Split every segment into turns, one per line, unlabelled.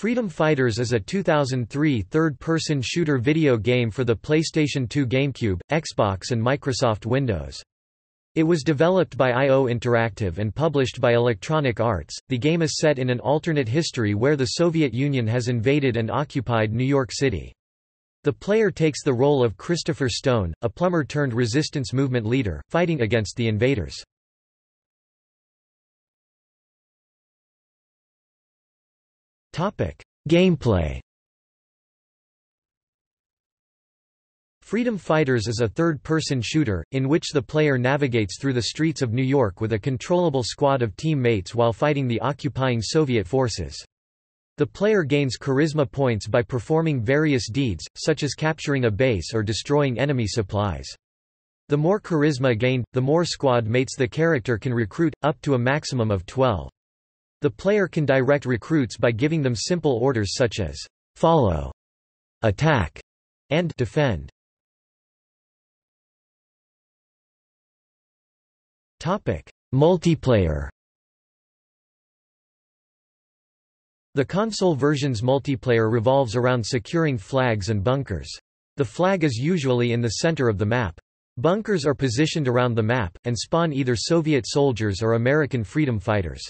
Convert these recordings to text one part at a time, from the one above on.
Freedom Fighters is a 2003 third-person shooter video game for the PlayStation 2 GameCube, Xbox and Microsoft Windows. It was developed by IO Interactive and published by Electronic Arts. The game is set in an alternate history where the Soviet Union has invaded and occupied New York City. The player takes the role of Christopher Stone, a plumber turned resistance movement leader, fighting against the invaders. Gameplay Freedom Fighters is a third-person shooter, in which the player navigates through the streets of New York with a controllable squad of teammates while fighting the occupying Soviet forces. The player gains charisma points by performing various deeds, such as capturing a base or destroying enemy supplies. The more charisma gained, the more squad mates the character can recruit, up to a maximum of 12. The player can direct recruits by giving them simple orders such as follow, attack, and defend. Multiplayer. The console version's multiplayer revolves around securing flags and bunkers. The flag is usually in the center of the map. Bunkers are positioned around the map, and spawn either Soviet soldiers or American freedom fighters.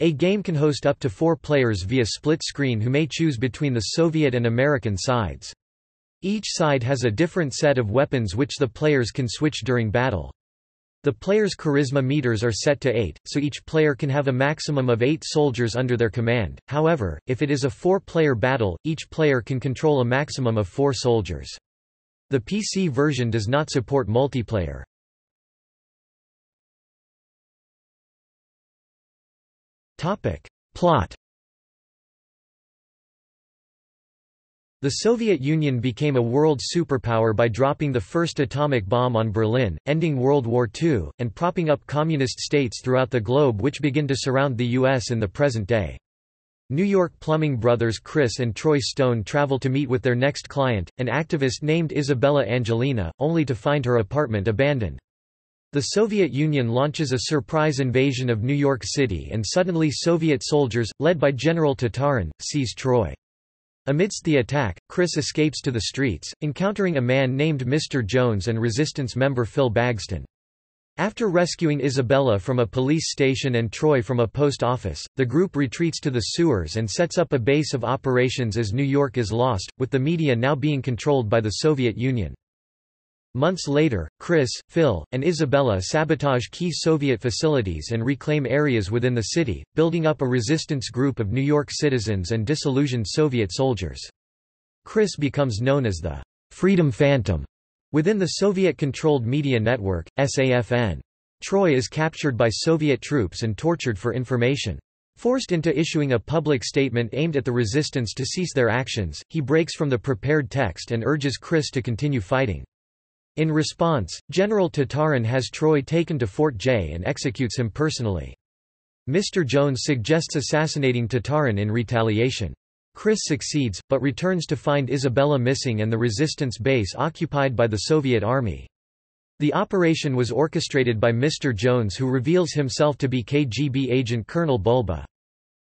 A game can host up to four players via split screen who may choose between the Soviet and American sides. Each side has a different set of weapons which the players can switch during battle. The player's charisma meters are set to 8, so each player can have a maximum of 8 soldiers under their command, however, if it is a four-player battle, each player can control a maximum of 4 soldiers. The PC version does not support multiplayer. Topic. Plot The Soviet Union became a world superpower by dropping the first atomic bomb on Berlin, ending World War II, and propping up communist states throughout the globe which begin to surround the U.S. in the present day. New York plumbing brothers Chris and Troy Stone travel to meet with their next client, an activist named Isabella Angelina, only to find her apartment abandoned. The Soviet Union launches a surprise invasion of New York City and suddenly Soviet soldiers, led by General Tatarin, seize Troy. Amidst the attack, Chris escapes to the streets, encountering a man named Mr. Jones and resistance member Phil Bagston. After rescuing Isabella from a police station and Troy from a post office, the group retreats to the sewers and sets up a base of operations as New York is lost, with the media now being controlled by the Soviet Union. Months later, Chris, Phil, and Isabella sabotage key Soviet facilities and reclaim areas within the city, building up a resistance group of New York citizens and disillusioned Soviet soldiers. Chris becomes known as the Freedom Phantom within the Soviet-controlled media network, SAFN. Troy is captured by Soviet troops and tortured for information. Forced into issuing a public statement aimed at the resistance to cease their actions, he breaks from the prepared text and urges Chris to continue fighting. In response, General Tatarin has Troy taken to Fort Jay and executes him personally. Mr. Jones suggests assassinating Tatarin in retaliation. Chris succeeds, but returns to find Isabella missing and the resistance base occupied by the Soviet army. The operation was orchestrated by Mr. Jones who reveals himself to be KGB agent Colonel Bulba.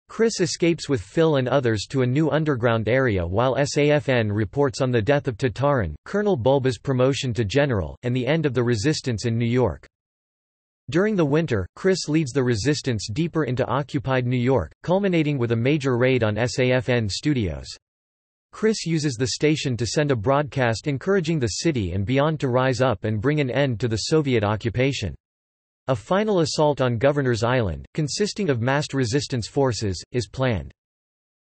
Chris escapes with Phil and others to a new underground area while SAFN reports on the death of Tatarin, Colonel Bulba's promotion to general, and the end of the resistance in New York. During the winter, Chris leads the resistance deeper into occupied New York, culminating with a major raid on SAFN studios. Chris uses the station to send a broadcast encouraging the city and beyond to rise up and bring an end to the Soviet occupation. A final assault on Governor's Island, consisting of massed resistance forces, is planned.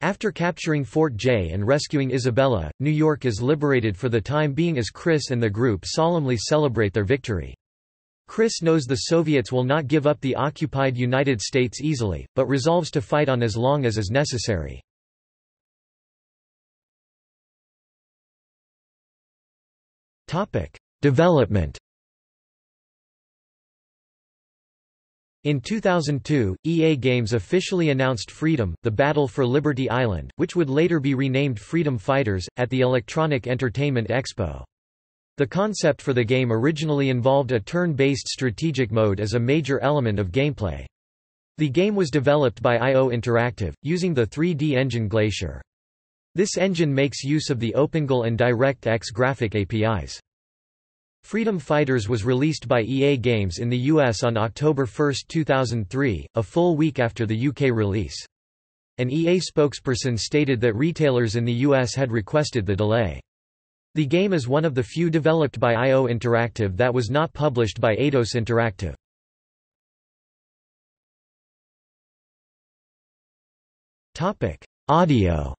After capturing Fort Jay and rescuing Isabella, New York is liberated for the time being as Chris and the group solemnly celebrate their victory. Chris knows the Soviets will not give up the occupied United States easily, but resolves to fight on as long as is necessary. Development In 2002, EA Games officially announced Freedom, the Battle for Liberty Island, which would later be renamed Freedom Fighters, at the Electronic Entertainment Expo. The concept for the game originally involved a turn-based strategic mode as a major element of gameplay. The game was developed by IO Interactive, using the 3D engine Glacier. This engine makes use of the OpenGL and DirectX graphic APIs. Freedom Fighters was released by EA Games in the US on October 1, 2003, a full week after the UK release. An EA spokesperson stated that retailers in the US had requested the delay. The game is one of the few developed by IO Interactive that was not published by Eidos Interactive. Audio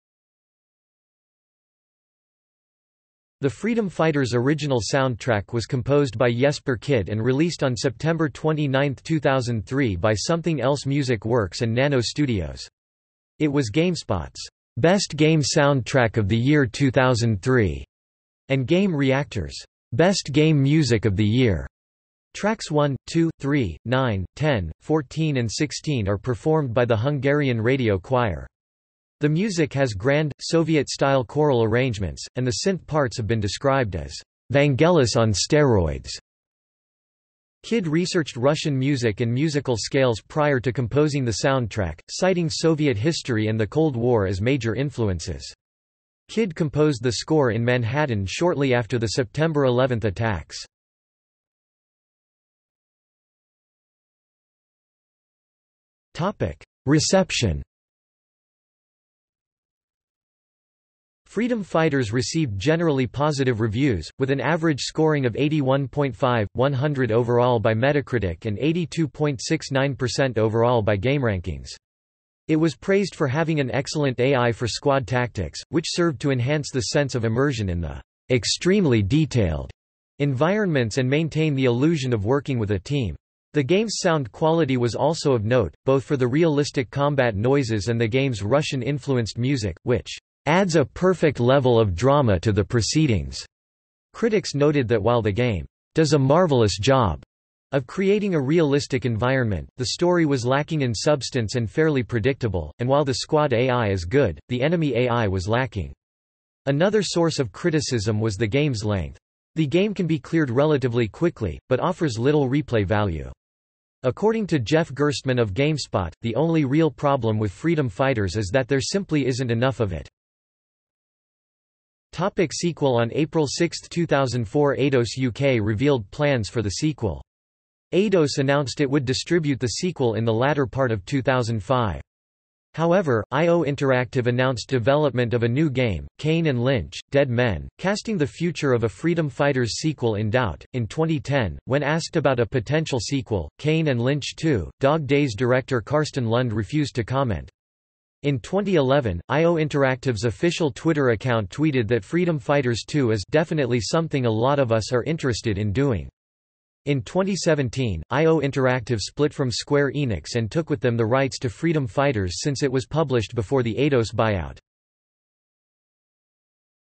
The Freedom Fighters' original soundtrack was composed by Jesper Kyd and released on September 29, 2003 by Sumthing Else Music Works and Nano Studios. It was GameSpot's Best Game Soundtrack of the Year 2003 and Game Reactor's Best Game Music of the Year. Tracks 1, 2, 3, 9, 10, 14 and 16 are performed by the Hungarian Radio Choir. The music has grand, Soviet-style choral arrangements, and the synth parts have been described as Vangelis on steroids. Kyd researched Russian music and musical scales prior to composing the soundtrack, citing Soviet history and the Cold War as major influences. Kyd composed the score in Manhattan shortly after the September 11 attacks. Reception Freedom Fighters received generally positive reviews, with an average scoring of 81.5, 100 overall by Metacritic and 82.69% overall by GameRankings. It was praised for having an excellent AI for squad tactics, which served to enhance the sense of immersion in the extremely detailed environments and maintain the illusion of working with a team. The game's sound quality was also of note, both for the realistic combat noises and the game's Russian-influenced music, which adds a perfect level of drama to the proceedings. Critics noted that while the game does a marvelous job of creating a realistic environment, the story was lacking in substance and fairly predictable, and while the squad AI is good, the enemy AI was lacking. Another source of criticism was the game's length. The game can be cleared relatively quickly, but offers little replay value. According to Jeff Gerstmann of GameSpot, the only real problem with Freedom Fighters is that there simply isn't enough of it. Topic sequel On April 6, 2004 Eidos UK revealed plans for the sequel. Eidos announced it would distribute the sequel in the latter part of 2005. However, IO Interactive announced development of a new game, Kane and Lynch, Dead Men, casting the future of a Freedom Fighters sequel in doubt. In 2010, when asked about a potential sequel, Kane and Lynch 2, Dog Days director Karsten Lund refused to comment. In 2011, IO Interactive's official Twitter account tweeted that Freedom Fighters 2 is definitely something a lot of us are interested in doing. In 2017, IO Interactive split from Square Enix and took with them the rights to Freedom Fighters since it was published before the Eidos buyout.